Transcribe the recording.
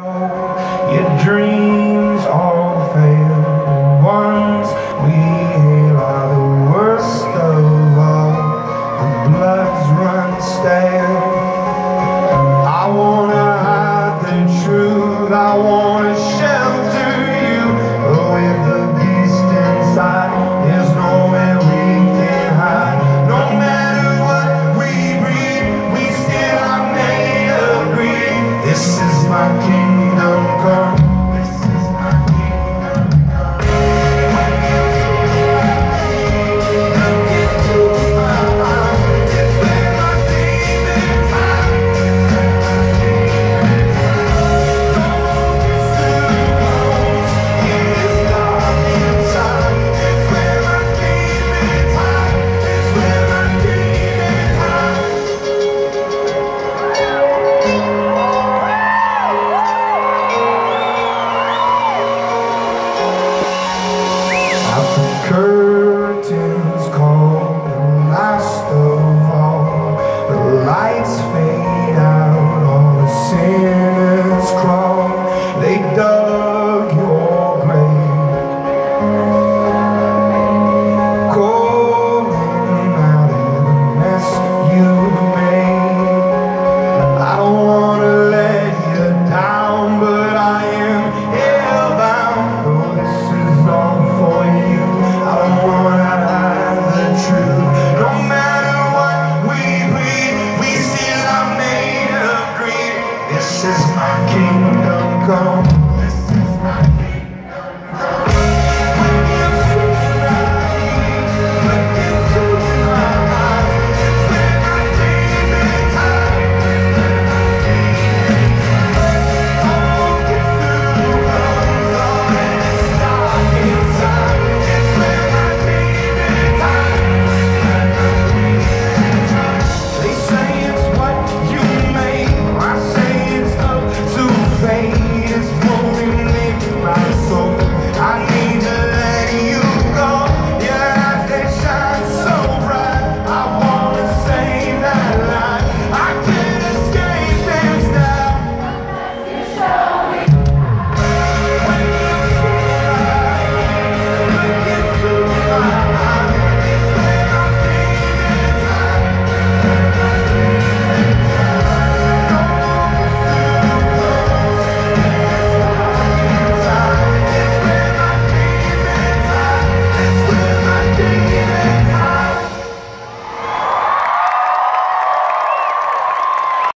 Your dreams all fail once we hail are the worst of all. The bloods run stale. I wanna hide the truth. I wanna share. down